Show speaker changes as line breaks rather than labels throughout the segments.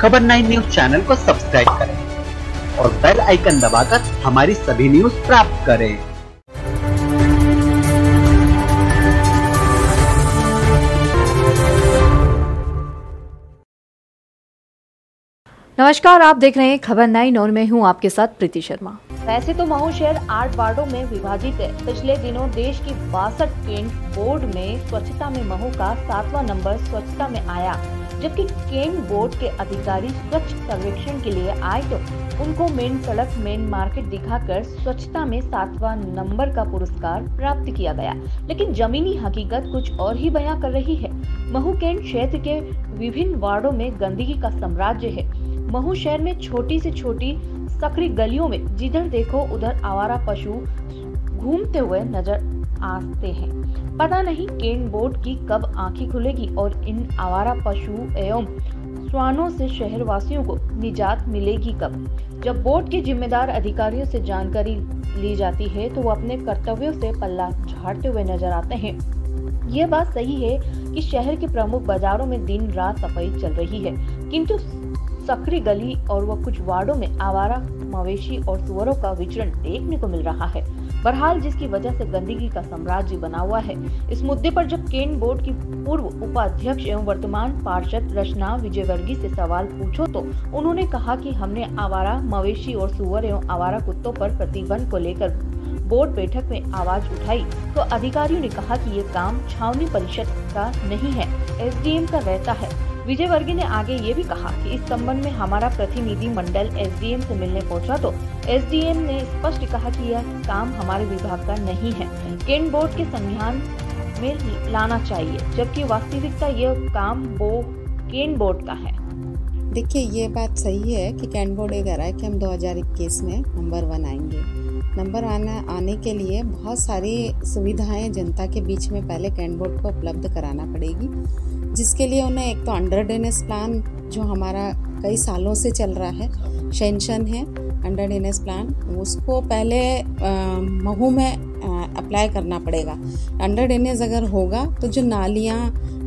खबर nine news channel को subscribe करें और बेल आइकन दबाकर हमारी सभी न्यूज़ प्राप्त करें।
नमस्कार, आप देख रहे हैं खबर नाइन और मैं हूँ आपके साथ प्रीति शर्मा।
वैसे तो महू शहर आठ वार्डो में विभाजित है। पिछले दिनों देश की बासठ केंट बोर्ड में स्वच्छता में महू का सातवां नंबर स्वच्छता में आया। जबकि केंट बोर्ड के अधिकारी स्वच्छ सर्वेक्षण के लिए आए तो उनको मेन सड़क, मेन मार्केट दिखाकर स्वच्छता में सातवां नंबर का पुरस्कार प्राप्त किया गया। लेकिन जमीनी हकीकत कुछ और ही बयां कर रही है। महू केंट क्षेत्र के विभिन्न वार्डो में गंदगी का साम्राज्य है। महू शहर में छोटी से छोटी सकरी गलियों में जिधर देखो, उधर आवारा पशु घूमते हुए नज़र आते हैं। पता नहीं केन बोर्ड की कब आँखें खुलेगी और इन आवारा पशु एवं श्वानों से शहर वासियों को निजात मिलेगी कब। जब बोर्ड के जिम्मेदार अधिकारियों से जानकारी ली जाती है तो वो अपने कर्तव्यों से पल्ला झाड़ते हुए नज़र आते हैं। ये बात सही है कि शहर के प्रमुख बाजारों में दिन रात सफ़ाई चल रही है, किंतु सकरी गली और वह कुछ वार्डो में आवारा, मवेशी और सुअरों का विचरण देखने को मिल रहा है। बहरहाल जिसकी वजह से गंदगी का साम्राज्य बना हुआ है, इस मुद्दे पर जब केन बोर्ड की पूर्व उपाध्यक्ष एवं वर्तमान पार्षद रचना विजयवर्गीय से सवाल पूछो तो उन्होंने कहा कि हमने आवारा, मवेशी और सुअर एवं आवारा कुत्तों पर प्रतिबंध को लेकर बोर्ड बैठक में आवाज़ उठाई। तो अधिकारियों ने कहा कि ये काम छावनी परिषद का नहीं है, एसडीएम का रहता है। विजय वर्गीय ने आगे ये भी कहा कि इस संबंध में हमारा प्रतिनिधि मंडल एसडीएम से मिलने पहुँचा तो एसडीएम ने स्पष्ट कहा कि यह काम हमारे विभाग का नहीं है। केन बोर्ड के संज्ञान में लाना चाहिए, जबकि वास्तविकता यह काम वो केन बोर्ड का है।
देखिए, ये बात सही है कि कैन बोर्ड ये कह रहा है कि हम 2021 में नंबर वन आएँगे। नंबर वन आने के लिए बहुत सारी सुविधाएँ जनता के बीच में पहले कैन बोर्ड को उपलब्ध कराना पड़ेगी। जिसके लिए उन्हें एक तो अंडर डेनेस प्लान जो हमारा कई सालों से चल रहा है शेंशन है, अंडर डेनेस प्लान, उसको पहले महू में अप्लाई करना पड़ेगा। अंडर डेनेस अगर होगा तो जो नालियाँ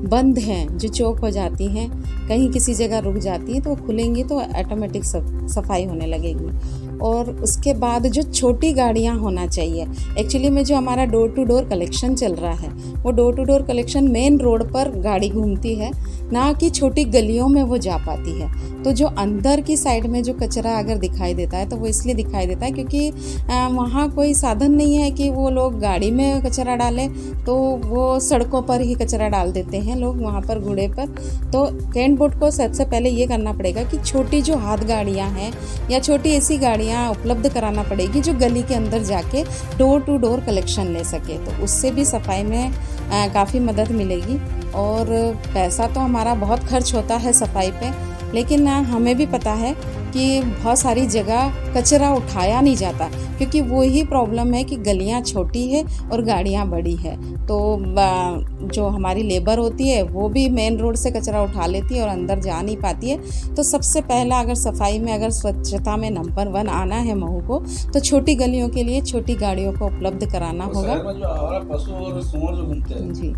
बंद हैं, जो चौक हो जाती हैं, कहीं किसी जगह रुक जाती हैं तो वो खुलेंगी तो ऑटोमेटिक सफ़ाई होने लगेगी। और उसके बाद जो छोटी गाड़ियाँ होना चाहिए। एक्चुअली में जो हमारा डोर टू डोर कलेक्शन चल रहा है, वो door to door collection main road पर गाड़ी घूमती है, ना कि छोटी गलियों में वो जा पाती है। तो जो अंदर की साइड में जो कचरा अगर दिखाई देता है तो वो इसलिए दिखाई देता है क्योंकि वहाँ कोई साधन नहीं है कि वो लोग गाड़ी में कचरा डालें तो वो सड़कों पर ही कचरा डाल देते हैं लोग वहाँ पर घोड़े पर। तो कैंट बोर्ड को सबसे पहले ये करना पड़ेगा कि छोटी जो हाथ गाड़ियाँ हैं या छोटी ऐसी गाड़ियाँ उपलब्ध कराना पड़ेगी जो गली के अंदर जाके डोर टू डोर कलेक्शन ले सके। तो उससे भी सफ़ाई में काफ़ी मदद मिलेगी। और पैसा तो हमारा बहुत खर्च होता है सफ़ाई पे, लेकिन हमें भी पता है कि बहुत सारी जगह कचरा उठाया नहीं जाता क्योंकि वो ही प्रॉब्लम है कि गलियाँ छोटी है और गाड़ियाँ बड़ी है। तो जो हमारी लेबर होती है वो भी मेन रोड से कचरा उठा लेती है और अंदर जा नहीं पाती है। तो सबसे पहला अगर सफ़ाई में अगर स्वच्छता में नंबर वन आना है महू को तो छोटी गलियों के लिए छोटी गाड़ियों को उपलब्ध कराना होगा। जी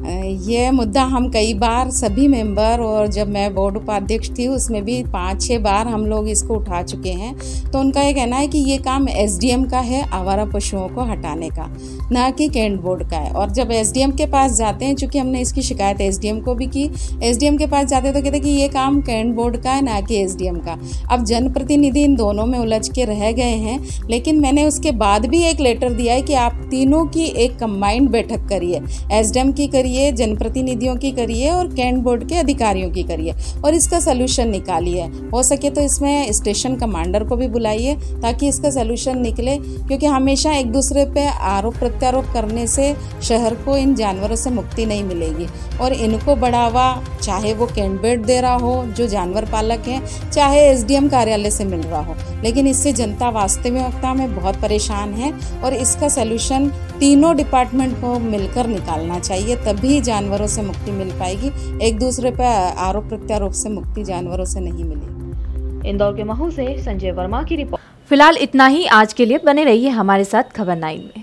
ये मुद्दा हम कई बार सभी मेंबर और जब मैं बोर्ड उपाध्यक्ष थी, उसमें भी पाँच छः बार हम लोग इसको उठा चुके हैं। तो उनका ये कहना है कि ये काम एसडीएम का है, आवारा पशुओं को हटाने का, ना कि कैंट बोर्ड का है। और जब एसडीएम के पास जाते हैं, चूँकि हमने इसकी शिकायत एसडीएम को भी की, एसडीएम के पास जाते तो कहते कि ये काम कैंट बोर्ड का है, ना कि एसडीएम का। अब जनप्रतिनिधि इन दोनों में उलझ के रह गए हैं, लेकिन मैंने उसके बाद भी एक लेटर दिया है कि आप तीनों की एक कंबाइंड बैठक करिए, एसडीएम की करिए करिए जनप्रतिनिधियों की करिए और कैंट बोर्ड के अधिकारियों की करिए और इसका सोल्यूशन निकालिए हो। सके तो इसमें स्टेशन कमांडर को भी बुलाइए ताकि इसका सोल्यूशन निकले, क्योंकि हमेशा एक दूसरे पे आरोप प्रत्यारोप करने से शहर को इन जानवरों से मुक्ति नहीं मिलेगी। और इनको बढ़ावा, चाहे वो कैंडबेट दे रहा हो, जो जानवर पालक हैं, चाहे एसडीएम कार्यालय से मिल रहा हो। लेकिन इससे जनता वास्तविकता में बहुत परेशान है और इसका सोल्यूशन तीनों डिपार्टमेंट को मिलकर निकालना चाहिए तभी जानवरों से मुक्ति मिल पाएगी एक दूसरे पर आरोप प्रत्यारोप से मुक्ति जानवरों से नहीं मिलेगी।
इंदौर के महू से संजय वर्मा की रिपोर्ट।
फ़िलहाल इतना ही आज के लिए बने रहिए हमारे साथ खबर नाइन में।